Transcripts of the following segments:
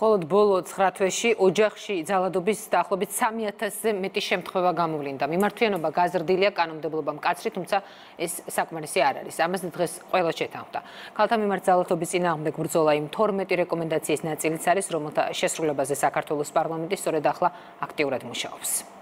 მხოლოდ ბოლო 9 თვეში ოჯახში ძალადობის დაახლოებით 3000-ზე მეტი შემთხვევა გამოვლინდა. მიმართვიანობა გაზრდილია კანონმდებლობა მკაცრი, თუმცა ეს საკმარისი არ არის. ამას დღეს ყველა შეთანხმდა. ქალთა მიმართ ძალადობის წინააღმდეგ ბრძოლა იმ 12 რეკომენდაციის ნაწილიც არის, რომელთა შესრულებაზე საქართველოს პარლამენტი სწორედ ახლა აქტიურად მუშაობს.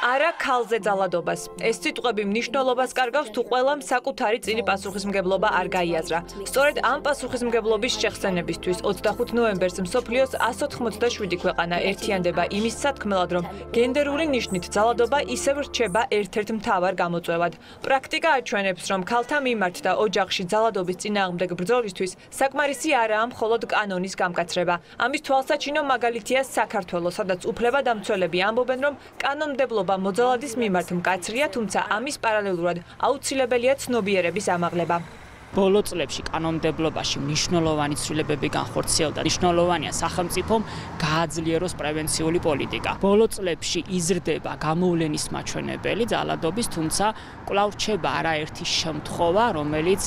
არა ქალზე ძალადობას. ეს სიტყვები მნიშვნელობას კარგავს თუ ყველამ საკუთარი წინი პასუხისმგებლობა არ გაიაზრა. სწორედ ამ პასუხისმგებლობის შეხსენებისთვის 25 ნოემბერს მსოფლიოს 187 ქვეყანა ერთიანდება იმის სათქმელად, რომ გენდერული ნიშნით ძალადობა ისევ რჩება ერთ-ერთ მთავარ გამოწვევად. პრაქტიკა აჩვენებს, რომ ქალთა მიმართ და ოჯახში ძალადობის წინააღმდეგ ბრძოლისთვის საკმარისი არაა მხოლოდ კანონის გამკაცრება. ამის თვალსაჩინო მაგალითია საქართველოს, სადაც უფლებადამცველები ამბობენ, რომ კანონმდებლობა მიღება მოძალადის მიმართ მკაცრია, თუმცა ამის პარალელურად აუცილებელია ცნობიერების ამაღლება. ბოლო წლებში კანონმდებლობაში მნიშვნელოვანი ცვლილებები განხორციელდა. მნიშვნელოვანია სახელმწიფომ გააძლიეროს პრევენციული პოლიტიკა. ბოლო წლებში იზრდება გამოვლენის მაჩვენებელი ძალადობის, თუმცა კვლავ რჩება არაერთი შემთხვევა, რომელიც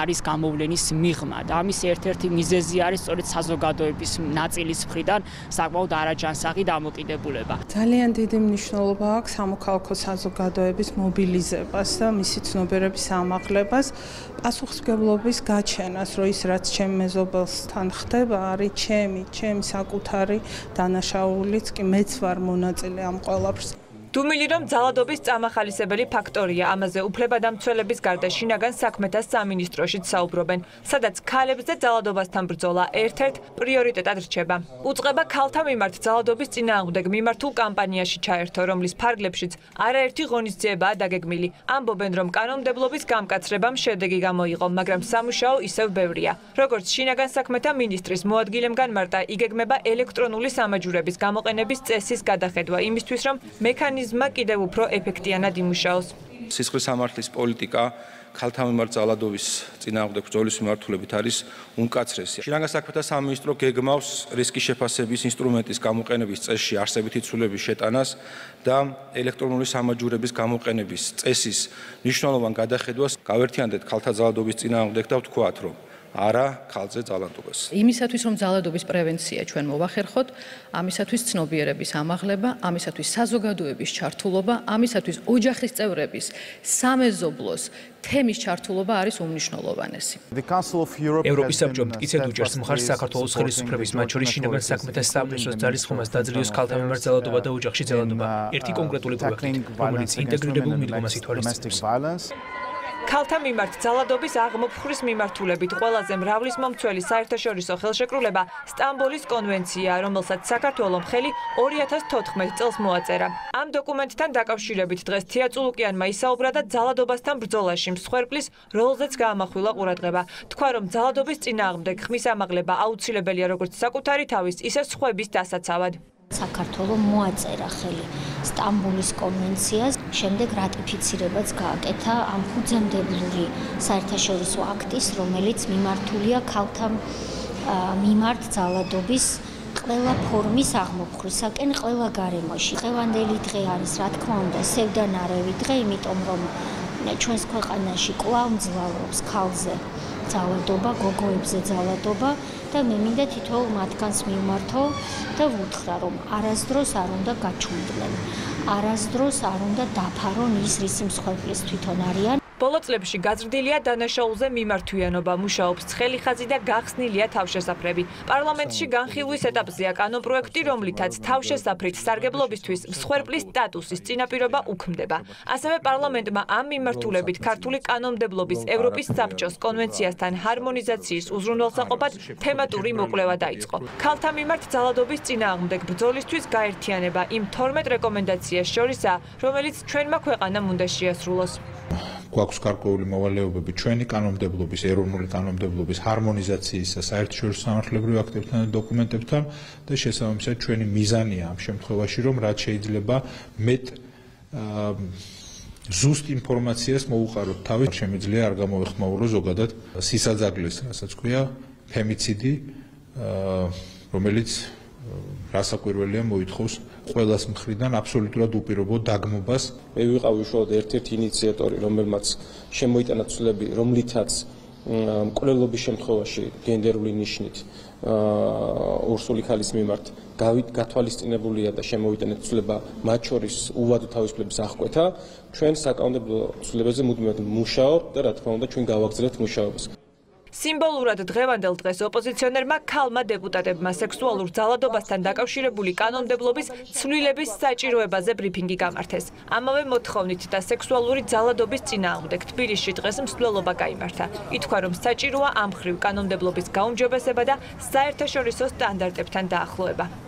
არის გამოვლენის მიღმა და ამის ერთ-ერთი მიზეზი არის სწორედ საზოგადოების ნაწილის მხრიდან საკმაოდ არაჯანსაღი დამოკიდებულება. ძალიან დიდი მნიშვნელობა აქვს სამოქალაქო საზოგადოების მობილიზებას და მისი ცნობიერების ამაღლებას. პასუხისგებლობის გაჩენას, რომ ის რაც ჩემ მეზობელსთან ხდება, არის ჩემი, ჩემი საკუთარი დანაშაულიც კი მეც ვარ მონაწილე ამ ყველაფერს. დუმილი რომ ძალადობის წამახალისებელი ფაქტორია. ამაზე უფლებადამცველების გარდა შინაგან საქმეთა სამინისტროშიც საუბრობენ. სადაც ქალებზე ძალადობასთან ბრძოლა ერთ-ერთ პრიორიტეტად რჩება. უწყება ქალთა მიმართ ძალადობის წინააღმდეგ მიმართულ კამპანიაში ჩაერთო რომლის ფარგლებშიც არაერთი ღონისძიებაა დაგეგმილი. ამბობენ რომ კანონმდებლობის გამკაცრებამ შედეგი გამოიღო მაგრამ სამუშაო ისევ ბევრია. როგორც შინაგან საქმეთა მინისტრის მოადგილემგან მარტა იგეგმება ელექტრონული სამაჯურების გამოყენების წესის გადახედვა იმისთვის რომ მექანიზმი მექანიზმმა კიდევ უფრო ეფექტიანად იმუშაოს. სისხლის სამართლის პოლიტიკა ქალთა მიმართ ძალადობის წინააღმდეგ ბრძოლის მიმართულებით არის უმკაცრესი. შინაგან საქმეთა სამინისტრო გეგმავს რისკის შეფასების ინსტრუმენტის გამოყენების წესში არსებითი ცვლილების შეტანას და ელექტრონული სამაჯურების გამოყენების წესის მნიშვნელოვან გადახედვას. გავერთიანდეთ ქალთა ძალადობის წინააღმდეგ და ვთქვათ, რომ არა ქალზე ძალადობას. იმისათვის რომ ძალადობის პრევენცია ჩვენ მოვახერხოთ, ამისათვის ცნობიერების ამაღლება, ამისათვის საზოგადოების ჩართულობა, ამისათვის ოჯახის წევრების სამეზობლოს თემის ჩართულობა არის უმნიშვნელოვანესი. ევროპის საბჭო მტკიცედ უჭერს მხარს საქართველოს ხელისუფლების მათ შორის შინაგან საქმეთა სამინისტროს ძალისხმევას დაძლიოს ქალთა მიმართ ძალადობა და ოჯახში ძალადობა. ერთი კონკრეტული პროექტი, რომელიც ინტეგრირებულ მიდგომას ითვალისწინებს. ქალთა მიმართ ძალადობის აღმოფხვრის მიმართულებით ყველაზე მრავლის მომცველი საერთაშორისო ხელშეკრულება სტამბოლის კონვენცია, რომელსაც საქართველოს ხელი 2014 წელს მოაწერა. ამ დოკუმენტთან დაკავშირებით დღეს თეატრულუკიანმა ისაუბრა და ძალადობასთან ბრძოლაში მსხვერპლის როლზეც გაამახვილა ყურადღება. თქვა, რომ ძალადობის წინააღმდეგ ხმის ამაღლება აუცილებელია როგორც საკუთარი თავის, ისე სხვების დასაცავად. საქართველოს მოაწერა ხელი. სტამბულის კონვენციას, შემდეგ რატიფიცირებაც გააკეთა ამ ფუძემდებლური საერთაშორისო აქტის, რომელიც მიმართულია ქალთა მიმართ ძალადობის ყველა ფორმის აღმოფხრისაკენ ყველა გარემოში. ყევანდელი დღე არის, რა თქმა უნდა, სევდანარევი დღე, იმიტომ რომ ჩვენს ქვეყანაში კვლავ მძლავრობს ქალზე ძალადობა, გოგოებზე ძალადობა და მე მინდა თითოეულ მათგანს მიმართო და ვუთხრა რომ არასდროს არ უნდა გაჩუნდნენ. არასდროს არ უნდა დაფარონ ის რისი მსხვერპლის თვითონ არიან. ბოლო წლებში გაზრდილია დანაშაულზე მიმართვიანობა, მუშაობს ცხელი ხაზი და გახსნილია თავშესაფრები. პარლამენტში განხილვის ეტაპზეა კანონპროექტი, რომლითაც თავშესაფრით სარგებლობისთვის მსხვერპლის სტატუსის წინაპირობა უქმდება. ასევე პარლამენტმა ამ მიმართულებით ქართული კანონმდებლობის ევროპის საბჭოს კონვენციასთან ჰარმონიზაციის უზრუნველსაყოფად თემატური მოკვლევა დაიწყო. ქალთა მიმართ ძალადობის წინააღმდეგ ბრძოლისთვის გაერთიანება იმ 12 რეკომენდაციას შორისაა, რომელიც ჩვენმა ქვეყანამ უნდა შეასრულოს. გვაქვს გარკვეული მოვალეობები. ჩვენი კანონმდებლობის, ეროვნული კანონმდებლობის ჰარმონიზაციის და საერთაშორისო სამართლებრივ აქტებთან და დოკუმენტებთან და შესაბამისად ჩვენი მიზანია ამ შემთხვევაში, რომ რაც შეიძლება მეტ ზუსტ ინფორმაციას მოუყაროთ. თავის შემიძლია არ გამოეხმაურო ზოგადად სისაძაგლის, რასაც ქვია ფემიციდი, რომელიც რასაკვირველია მოითხოვს ყველას მხრიდან აბსოლუტურად უპირობო დაგმობას. მე ვიყავი უშუალოდ ერთ-ერთი ინიციატორი, რომელმაც შემოიტანა ცვლილები, რომლითაც მკვლელობის შემთხვევაში გენდერული ნიშნით ურსული ქალის მიმართ გათვალისწინებულია და შემოვიდანეთ ცვლილება მათ შორის უვადო თავისუფლების აღკვეთა ჩვენ საკანონმდებლო ცვლილებაზე მუდმივად მუშაობთ და რა თქმა უნდა ჩვენ გავაგზავნებთ მუშაობას სიმბოლურად დღევანდელ დღეს ოპოზიციონერმა ქალმა დეპუტატებმა სექსუალურ ძალადობასთან დაკავშირებული კანონმდებლობის ცვლილების საჭიროებაზე ბრიფინგი გამართეს. ამავე მოთხოვნით და სექსუალური ძალადობის წინააღმდეგ თბილისში დღეს მსვლელობა გამართა. ითქვა, რომ საჭიროა ამ ხრივ კანონმდებლობის გაუმჯობესება და საერთაშორისო სტანდარტებთან დაახლოება.